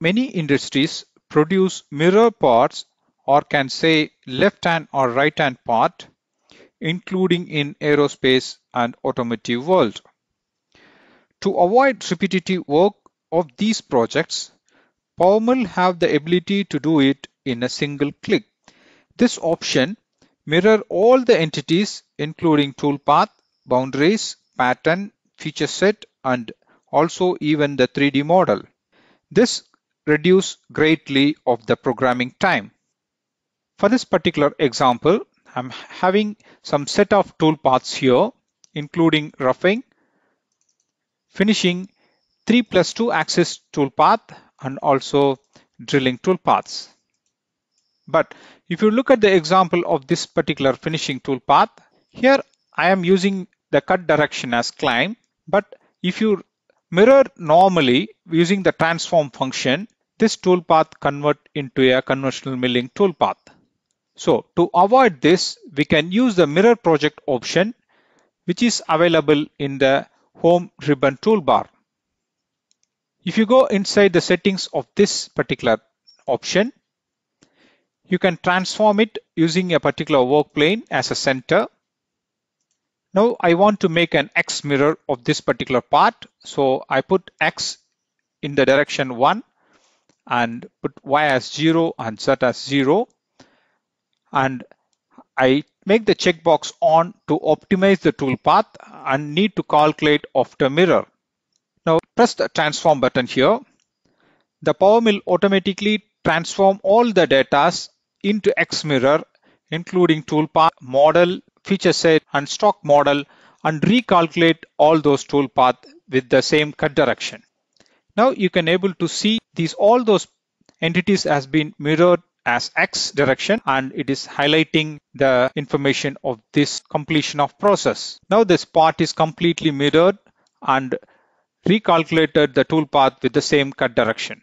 many industries produce mirror parts or can say left hand or right hand part, including in aerospace and automotive world. To avoid repetitive work of these projects, PowerMill have the ability to do it in a single click. This option mirror all the entities including toolpath, boundaries, pattern, feature set and also even the 3D model. This reduce greatly of the programming time. For this particular example, I'm having some set of toolpaths here, including roughing, finishing, 3 plus 2 axis toolpath, and also drilling toolpaths. But if you look at the example of this particular finishing toolpath, here I am using the cut direction as climb, but if you mirror normally using the transform function, this toolpath convert into a conventional milling toolpath. So to avoid this, we can use the mirror project option, which is available in the home ribbon toolbar. If you go inside the settings of this particular option, you can transform it using a particular work plane as a center now I want to make an X mirror of this particular part. So I put X in the direction 1 and put Y as 0 and Z as 0. And I make the checkbox on to optimize the toolpath and need to calculate after mirror. Now press the transform button here. The PowerMill automatically transform all the datas into X mirror including toolpath, model, feature set and stock model and recalculate all those toolpath with the same cut direction. Now you can able to see these all those entities has been mirrored as X direction and it is highlighting the information of this completion of process. Now this part is completely mirrored and recalculated the toolpath with the same cut direction.